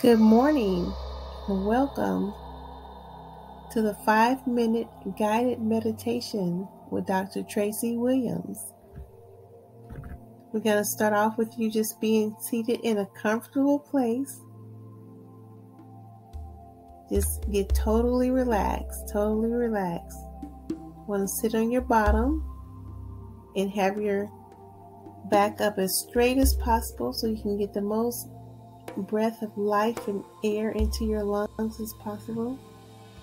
Good morning and welcome to the five minute guided meditation with Dr. Traci Williams. We're going to start off with you just being seated in a comfortable place. Just get totally relaxed, totally relaxed. Want to sit on your bottom and have your back up as straight as possible so you can get the most breath of life and air into your lungs as possible.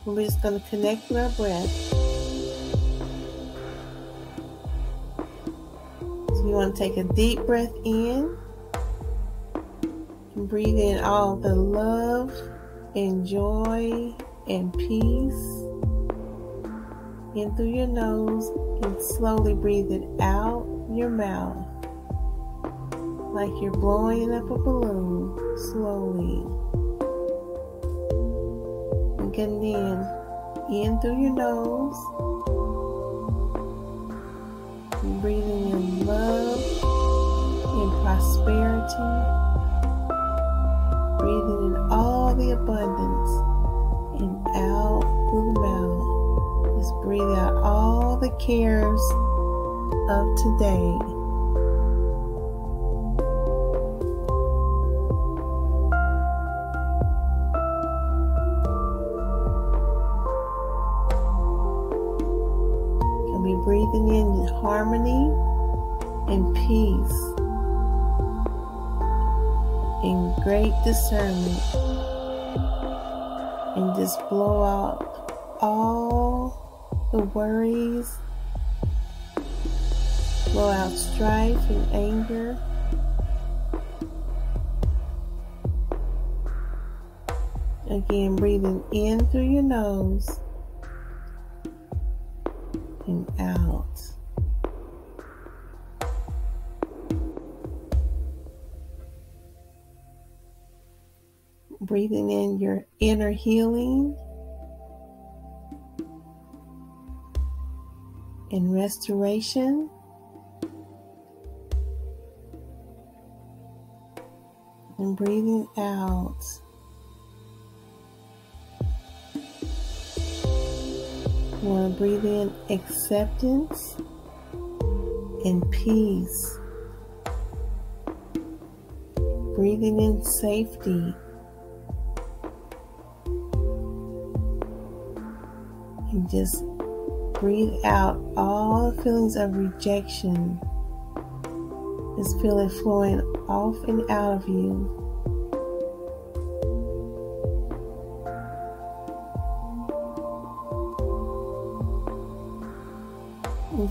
And we're just going to connect with our breath. So you want to take a deep breath in and breathe in all the love and joy and peace in through your nose and slowly breathe it out your mouth like you're blowing up a balloon slowly. Again, then in through your nose, And breathing in love and prosperity, breathing in all the abundance and out through the mouth. Just breathe out all the cares of today. Breathing in harmony and peace and great discernment. And just blow out all the worries, blow out strife and anger. Again, breathing in through your nose out. Breathing in your inner healing and restoration. And breathing out want to breathe in acceptance and peace. Breathing in safety. And just breathe out all feelings of rejection. Just feel it flowing off and out of you.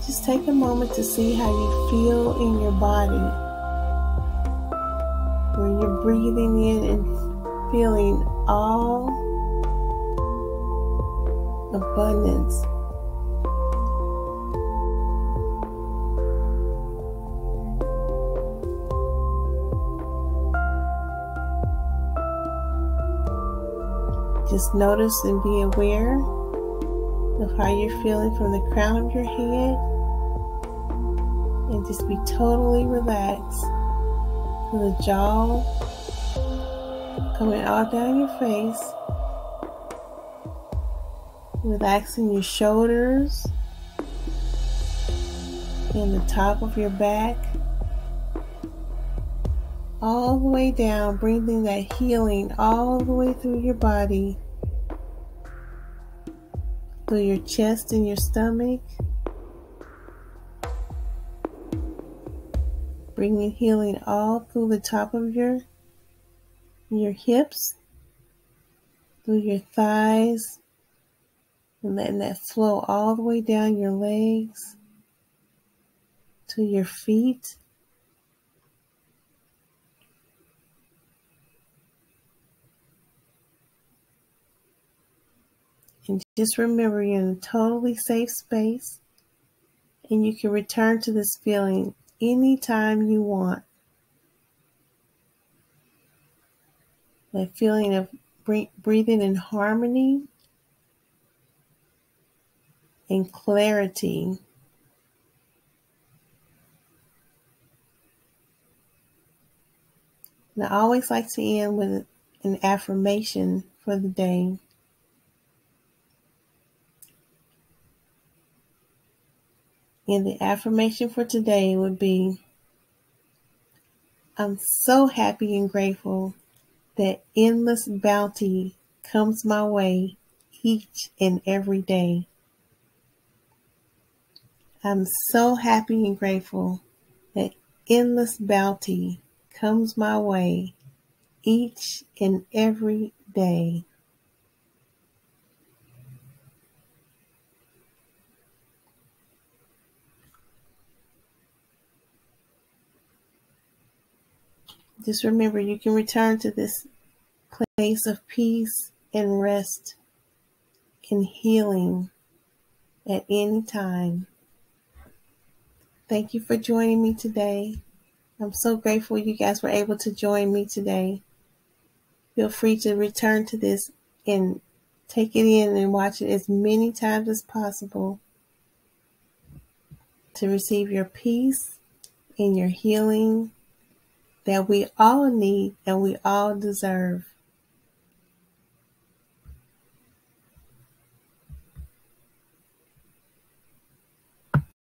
Just take a moment to see how you feel in your body. When you're breathing in and feeling all abundance. Just notice and be aware of how you're feeling from the crown of your head and just be totally relaxed from the jaw coming all down your face relaxing your shoulders and the top of your back all the way down breathing that healing all the way through your body through your chest and your stomach. Bringing healing all through the top of your your hips, through your thighs, and letting that flow all the way down your legs to your feet. And just remember you're in a totally safe space and you can return to this feeling anytime you want. That feeling of breathing in harmony and clarity. And I always like to end with an affirmation for the day. And the affirmation for today would be I'm so happy and grateful that endless bounty comes my way each and every day. I'm so happy and grateful that endless bounty comes my way each and every day. Just remember, you can return to this place of peace and rest and healing at any time. Thank you for joining me today. I'm so grateful you guys were able to join me today. Feel free to return to this and take it in and watch it as many times as possible to receive your peace and your healing that we all need and we all deserve.